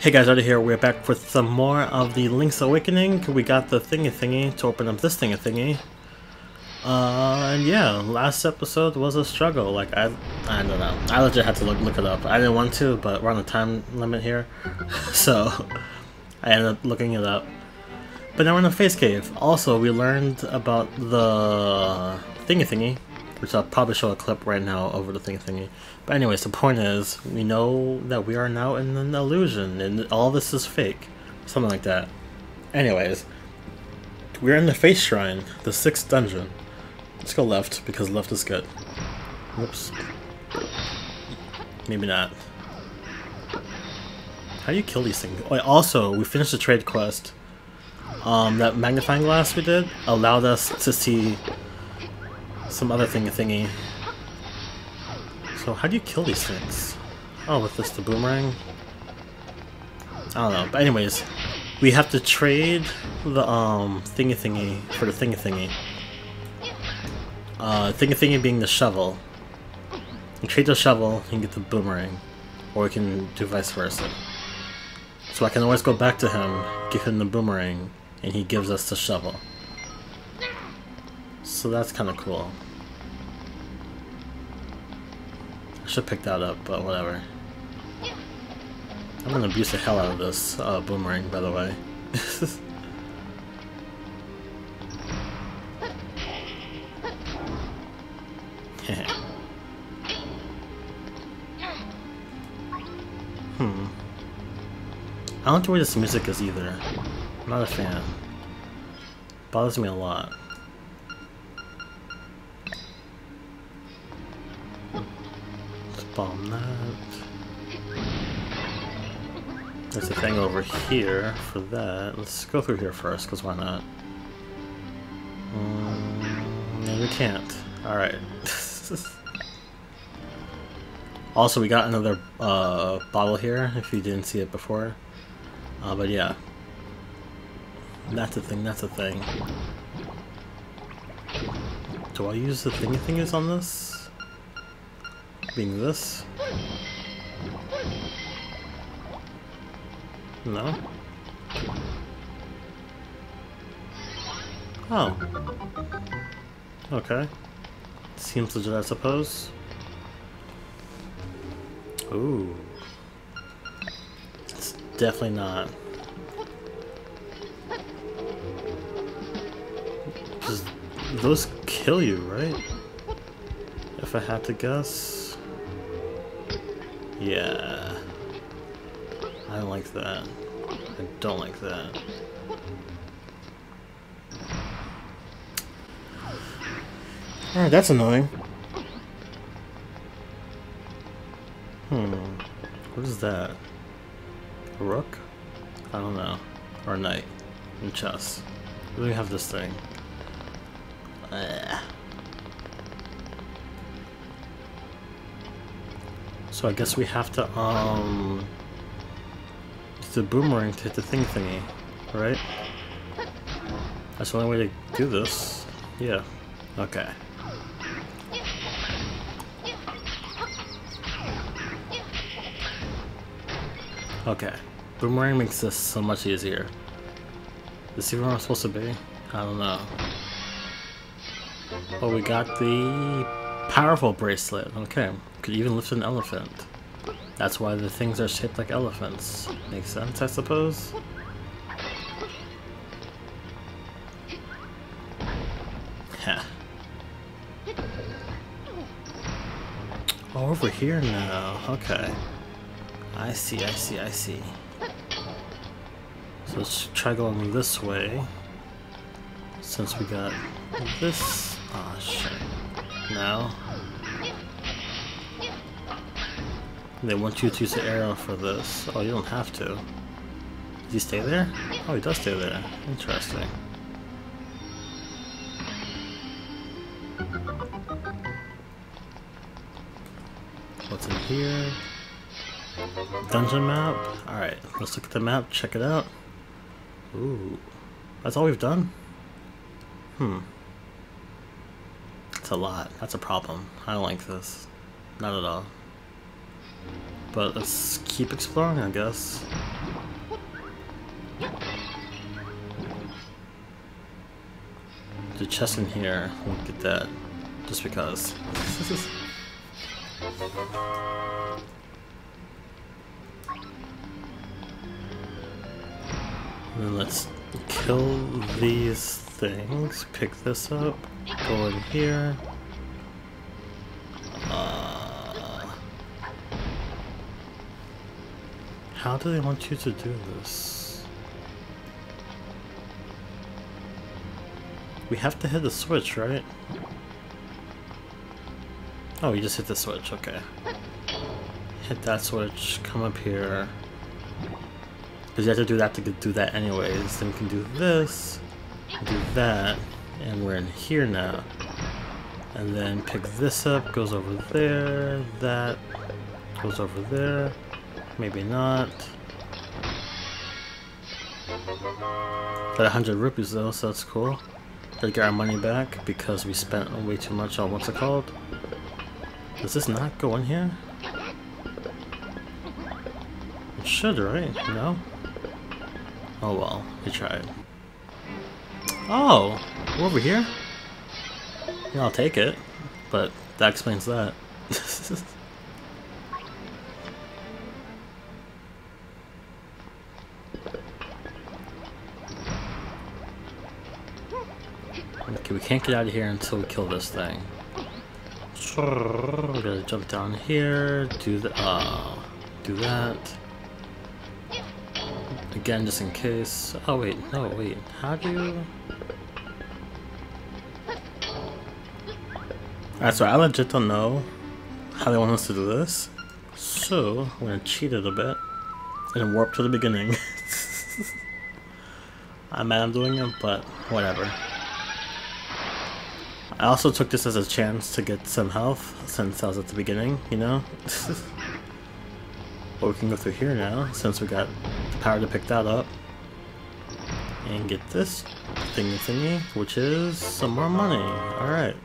Hey guys, Artie here. We're back with some more of the Link's Awakening. We got the thingy thingy to open up this thingy thingy. Uh, and yeah, last episode was a struggle. Like, I I don't know. I legit had to look, look it up. I didn't want to, but we're on a time limit here. so, I ended up looking it up. But now we're in a face cave. Also, we learned about the thingy thingy, which I'll probably show a clip right now over the thing thingy. But anyways, the point is, we know that we are now in an illusion, and all this is fake. Something like that. Anyways, we're in the face shrine, the sixth dungeon. Let's go left, because left is good. Whoops. Maybe not. How do you kill these things? Oh, also, we finished the trade quest. Um, that magnifying glass we did allowed us to see some other thingy thingy. So how do you kill these things? Oh, with this the boomerang? I don't know. But anyways, we have to trade the um thingy thingy for the thingy thingy. Uh, thingy thingy being the shovel. You trade the shovel, you can get the boomerang, or we can do vice versa. So I can always go back to him, give him the boomerang, and he gives us the shovel. So that's kind of cool. I should pick that up, but whatever. I'm gonna abuse the hell out of this uh, boomerang, by the way. hmm. I don't know where this music is either. I'm not a fan. It Bothers me a lot. There's a thing over here for that. Let's go through here first, because why not? Um, no, we can't. Alright. also, we got another uh, bottle here, if you didn't see it before. Uh, but yeah. That's a thing, that's a thing. Do I use the thingy thingies on this? Being this? No? Oh. Okay. Seems legit, I suppose. Ooh. It's definitely not. Does those kill you, right? If I had to guess. Yeah. Like that. I don't like that. Alright, that's annoying. Hmm. What is that? A rook? I don't know. Or knight. In chess. Me have this thing. Ugh. So I guess we have to, um... The boomerang to hit the thing thingy, right? That's the only way to do this. Yeah. Okay. Okay. Boomerang makes this so much easier. Is see where I'm supposed to be? I don't know. Oh, we got the powerful bracelet. Okay. Could even lift an elephant. That's why the things are shaped like elephants. Makes sense, I suppose? Oh, over here now. Okay. I see, I see, I see. So let's try going this way. Since we got this... Aw, oh, shit. Now. They want you to use the arrow for this. Oh, you don't have to. Does he stay there? Oh, he does stay there. Interesting. What's in here? Dungeon map? Alright, let's look at the map, check it out. Ooh. That's all we've done? Hmm. That's a lot. That's a problem. I don't like this. Not at all. But let's keep exploring, I guess. The chest in here, we'll get that just because. then let's kill these things, pick this up, go in here. How do they want you to do this? We have to hit the switch, right? Oh, you just hit the switch, okay. Hit that switch, come up here. Because you have to do that to do that anyways. Then we can do this, do that, and we're in here now. And then pick this up, goes over there, that goes over there, maybe not. Got 100 rupees though, so that's cool. Gotta get our money back because we spent way too much on what's it called? Does this not go in here? It should, right? No? Oh well, we tried. Oh! We're over here? Yeah, I'll take it. But that explains that. Can't get out of here until we kill this thing. We gotta jump down here, do the uh do that. Again just in case. Oh wait, no wait. How do you Alright, so I legit don't know how they want us to do this. So I'm gonna cheat it a bit and warp to the beginning. I'm mad I'm doing it, but whatever. I also took this as a chance to get some health, since I was at the beginning, you know? but we can go through here now, since we got the power to pick that up. And get this thingy thingy, which is some more money. Alright.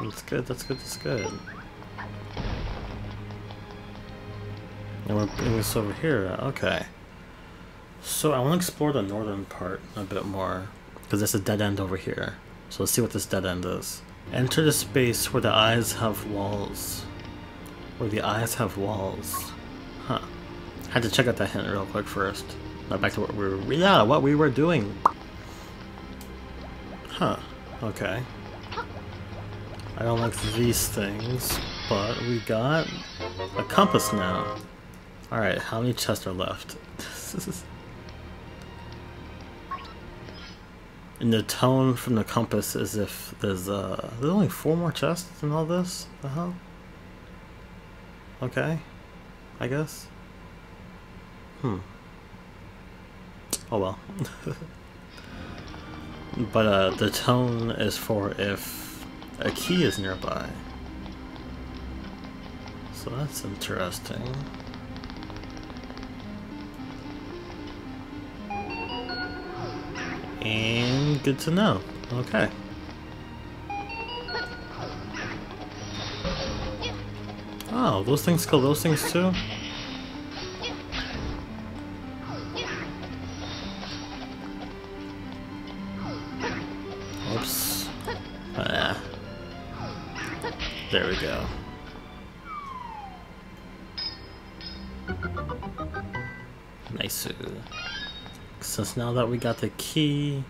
That's good, that's good, that's good. And we're bringing this over here, okay. So I want to explore the northern part a bit more, because there's a dead end over here. So let's see what this dead end is. Enter the space where the eyes have walls. Where the eyes have walls. Huh. Had to check out that hint real quick first. Now back to what we were yeah, what we were doing. Huh. Okay. I don't like these things, but we got a compass now. Alright, how many chests are left? And the tone from the compass is if there's uh there's only four more chests in all this? The hell? Okay. I guess. Hmm. Oh well. but uh the tone is for if a key is nearby. So that's interesting. And good to know. Okay. Oh, those things kill those things too? Oops. Ah. There we go. Now that we got the key,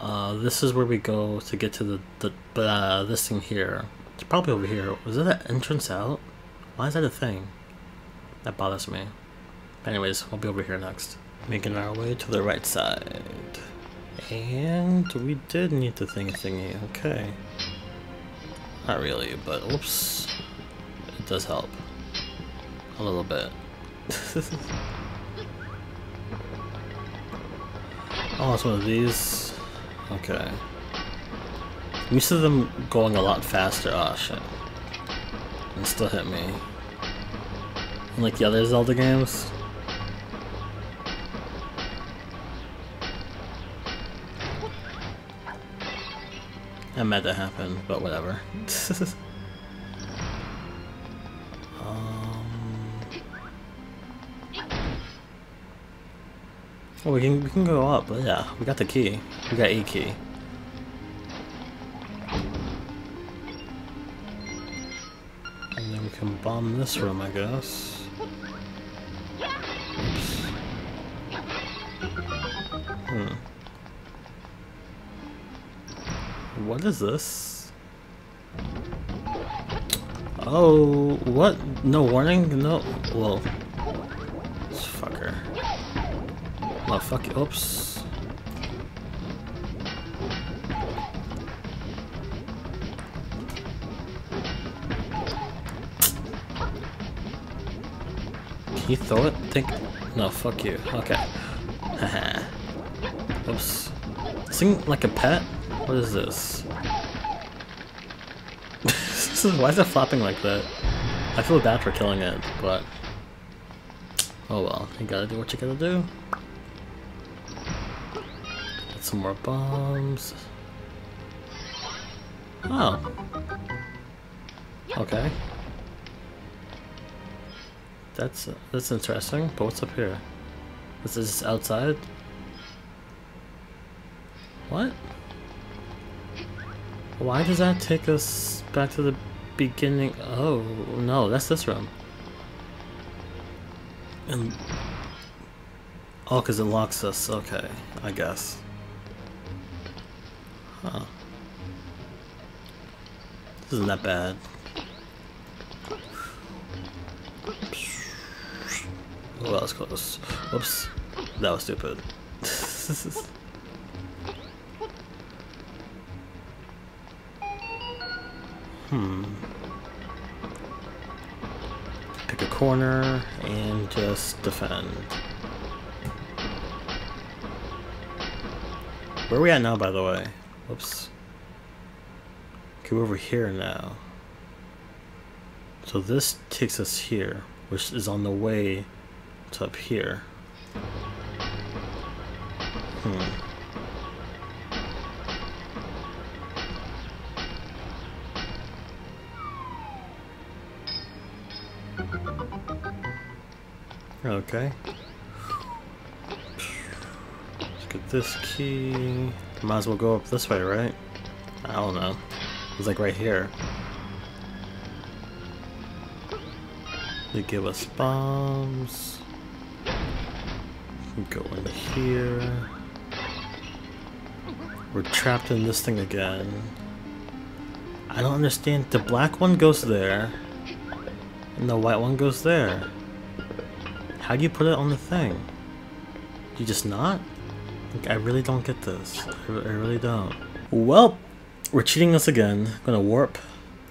uh, this is where we go to get to the, the uh, this thing here. It's probably over here. Was it an entrance out? Why is that a thing? That bothers me. Anyways, we'll be over here next. Making our way to the right side. And we did need the thing thingy, okay. Not really, but oops. It does help. A little bit. Oh, it's one of these. Okay. I'm used to them going a lot faster. Oh shit. And still hit me. Like the other Zelda games. I'm mad that happened, but whatever. Oh, we can we can go up, but yeah, we got the key. We got a key. And then we can bomb this room, I guess. Oops. Hmm. What is this? Oh, what? No warning? No. Well, Oh, fuck it. Oops. Can you throw it? Think. No, fuck you. Okay. Haha. Oops. Sing like a pet? What is this? Why is it flopping like that? I feel bad for killing it, but... Oh well, you gotta do what you gotta do. Some more bombs. Oh. Okay. That's that's interesting, but what's up here? Is this outside? What? Why does that take us back to the beginning? Oh, no, that's this room. And... Oh, because it locks us. Okay, I guess. Huh. This isn't that bad. Oh, that was close. Whoops. That was stupid. hmm. Pick a corner and just defend. Where are we at now, by the way? Whoops. Okay, we're over here now. So this takes us here, which is on the way to up here. Hmm. Okay. Let's get this key. Might as well go up this way, right? I don't know. It's like right here. They give us bombs. Go here. We're trapped in this thing again. I don't understand. The black one goes there. And the white one goes there. How do you put it on the thing? You just not? I really don't get this. I, I really don't. Well, we're cheating us again. I'm gonna warp,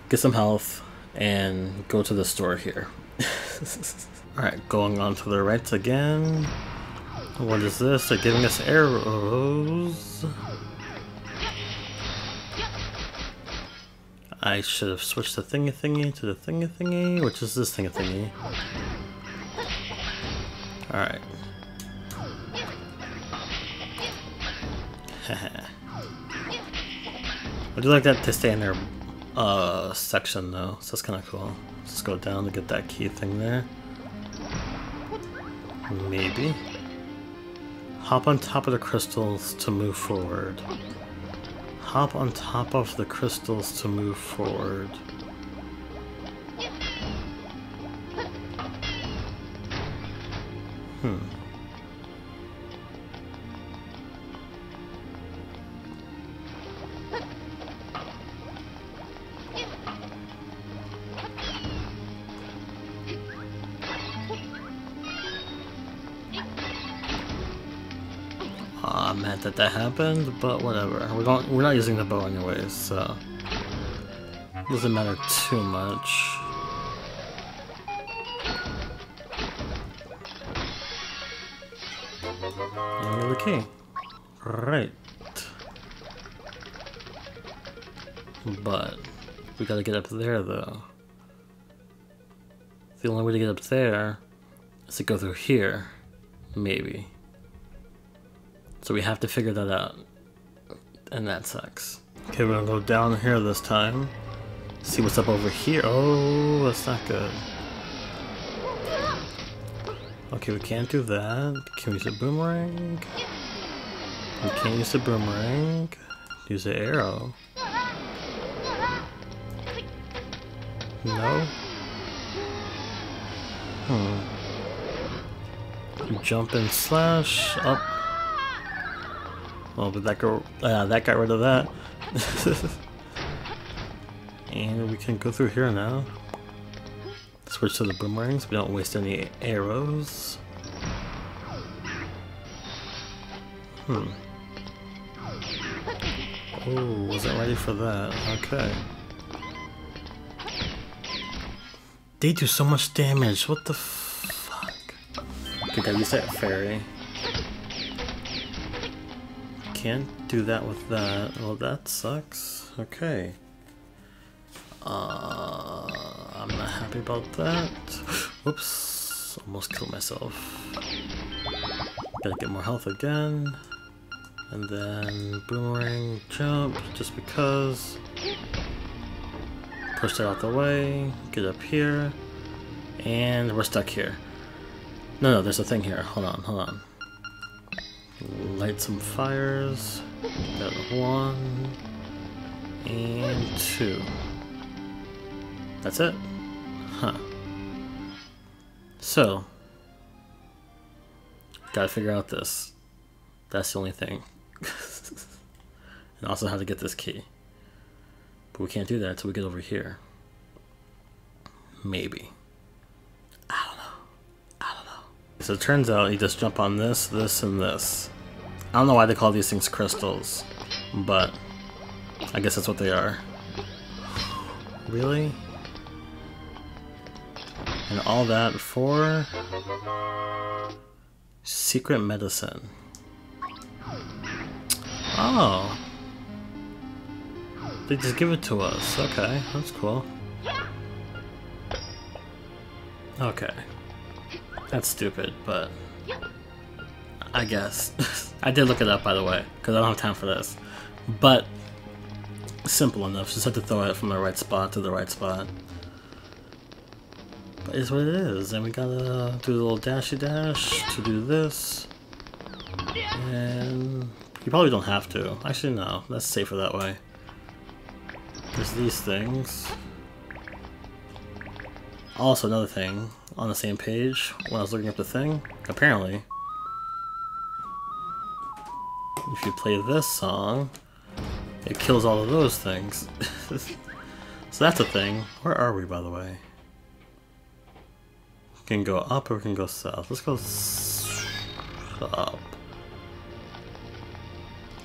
get some health, and go to the store here. Alright, going on to the right again. What is this? They're giving us arrows. I should have switched the thingy thingy to the thingy thingy, which is this thingy thingy. Alright. I do like that to stay in their uh, section though, so that's kind of cool. Let's go down to get that key thing there. Maybe. Hop on top of the crystals to move forward. Hop on top of the crystals to move forward. Hmm. That that happened, but whatever. We're not we're not using the bow anyways, so doesn't matter too much. Okay. Right. But we gotta get up there though. The only way to get up there is to go through here. Maybe. So we have to figure that out. And that sucks. Okay, we're gonna go down here this time. See what's up over here. Oh, that's not good. Okay, we can't do that. Can we use a boomerang? We can't use a boomerang. Use an arrow. No? Hmm. Jump and slash up. Well, but that go uh, that got rid of that. and we can go through here now. Switch to the boomerangs. We don't waste any arrows. Hmm. Oh, wasn't ready for that. Okay. They do so much damage. What the fuck? Okay, gotta use that fairy. Can't do that with that. Well, that sucks. Okay. Uh, I'm not happy about that. Whoops. Almost killed myself. Gotta get more health again. And then boomerang jump, just because. Push that out the way, get up here, and we're stuck here. No, no, there's a thing here. Hold on, hold on. Light some fires. Got one and two. That's it? Huh. So, gotta figure out this. That's the only thing. and also how to get this key. But we can't do that until we get over here. Maybe. I don't know. I don't know. So it turns out you just jump on this, this, and this. I don't know why they call these things crystals, but I guess that's what they are. Really? And all that for secret medicine. Oh. They just give it to us. Okay, that's cool. Okay. That's stupid, but... I guess. I did look it up, by the way, because I don't have time for this. But, simple enough. Just have to throw it from the right spot to the right spot. But it's what it is, and we gotta do a little dashy dash to do this. And you probably don't have to. Actually, no. That's safer that way. There's these things. Also, another thing, on the same page, when I was looking up the thing, apparently, if you play this song, it kills all of those things. so that's a thing. Where are we, by the way? We can go up or we can go south. Let's go up.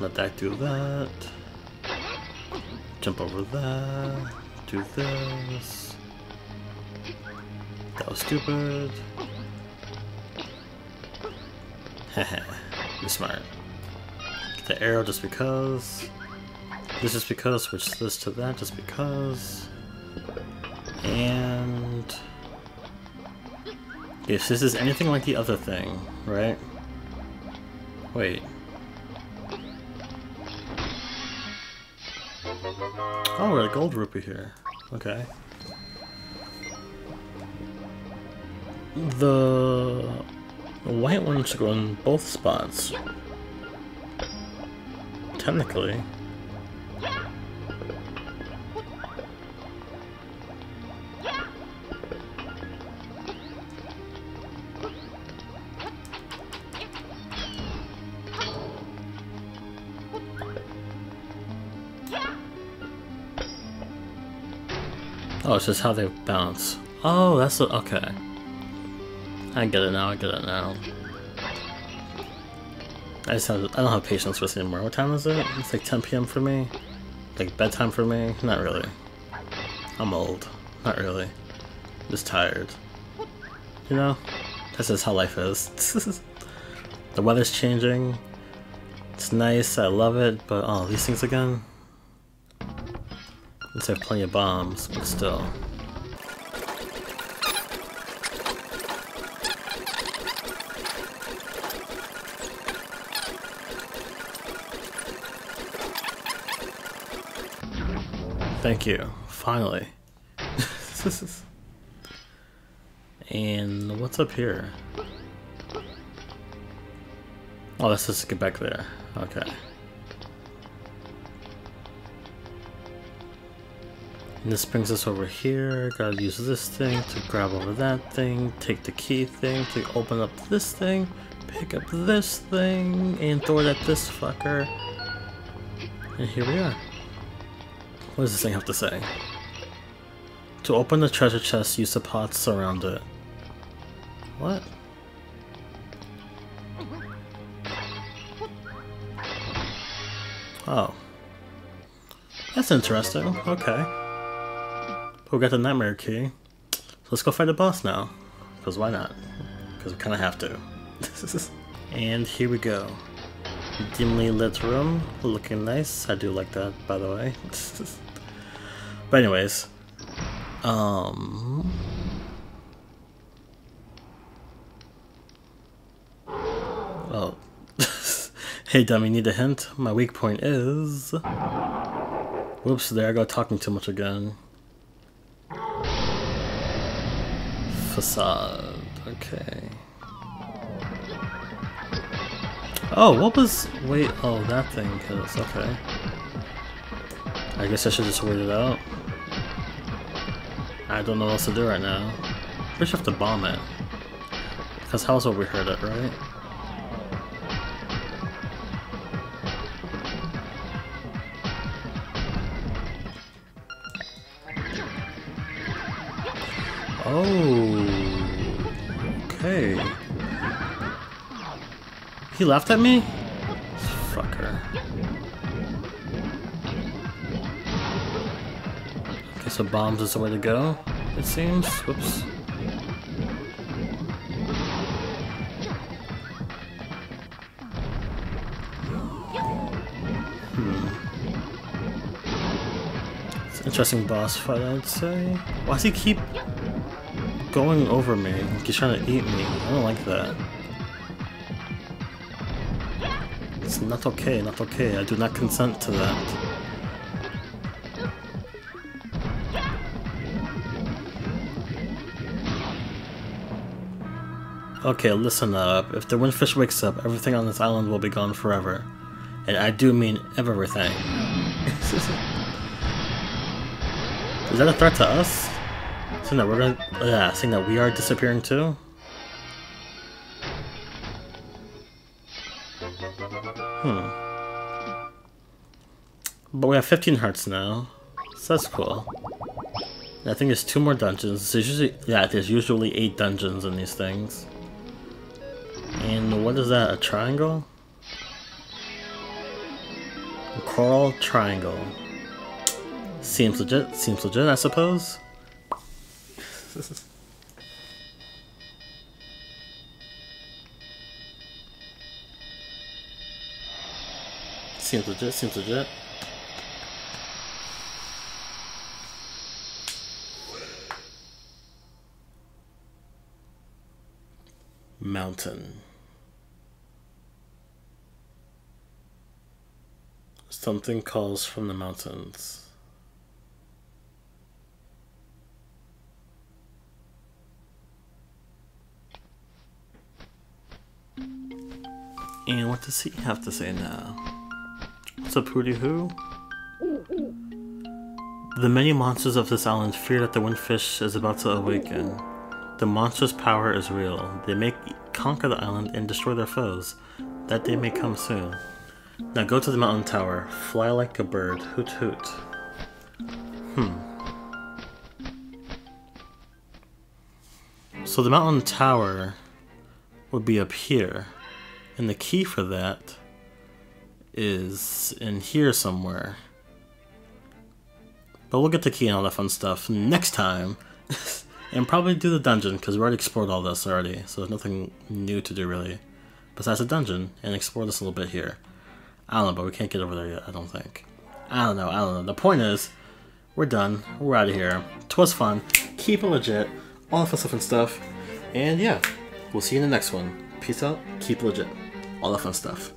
Let that do that. Jump over that. Do this. That was stupid. Heh you're smart. The arrow just because. This just because, switch this to that just because. And... If this is anything like the other thing, right? Wait. Oh, we're a gold rupee here. Okay. The white one should go in both spots. Technically. Oh, it's just how they bounce. Oh, that's okay. I get it now, I get it now. I just have, I don't have patience for this anymore. What time is it? It's like 10 p.m. for me? Like bedtime for me? Not really. I'm old. Not really. I'm just tired. You know? That's just how life is. the weather's changing. It's nice, I love it, but oh, these things again? Let's have plenty of bombs, but still. Thank you. Finally. and what's up here? Oh, let's just get back there. Okay. And this brings us over here. Gotta use this thing to grab over that thing, take the key thing to open up this thing, pick up this thing, and throw it at this fucker. And here we are. What does this thing have to say? To open the treasure chest, use the pots around it. What? Oh. That's interesting. Okay. We got the nightmare key. So let's go fight the boss now. Because why not? Because we kind of have to. and here we go. Dimly lit room. Looking nice. I do like that, by the way. but anyways. Um... Oh. hey dummy, need a hint? My weak point is... Whoops, there I go talking too much again. Facade, okay. Oh, what was... Wait, oh, that thing, cause, okay. I guess I should just wait it out. I don't know what else to do right now. We should have to bomb it. Because we hurt it, right? Oh. Okay. He laughed at me? Fucker. Okay, so bombs is the way to go, it seems. Whoops. Hmm. interesting boss fight, I'd say. Why does he keep going over me. He's trying to eat me. I don't like that. It's not okay, not okay. I do not consent to that. Okay, listen up. If the windfish wakes up, everything on this island will be gone forever. And I do mean everything. Is that a threat to us? Saying that we're gonna, yeah, saying that we are disappearing too. Hmm. But we have 15 hearts now, so that's cool. I think there's two more dungeons. There's usually, yeah, there's usually eight dungeons in these things. And what is that? A triangle? A coral triangle. Seems legit. Seems legit, I suppose. seems legit, seems legit. Mountain. Something calls from the mountains. And what does he have to say now? What's up, Hooty Who? The many monsters of this island fear that the windfish is about to awaken. The monster's power is real. They may conquer the island and destroy their foes. That day may come soon. Now go to the mountain tower. Fly like a bird. Hoot hoot. Hmm. So the mountain tower would be up here. And the key for that is in here somewhere. But we'll get the key and all that fun stuff next time. and probably do the dungeon, because we already explored all this already. So there's nothing new to do really. Besides the dungeon, and explore this a little bit here. I don't know, but we can't get over there yet, I don't think. I don't know, I don't know. The point is, we're done. We're out of here. Twas fun. Keep it legit. All the fun stuff and stuff. And yeah, we'll see you in the next one. Peace out. Keep legit all that fun stuff.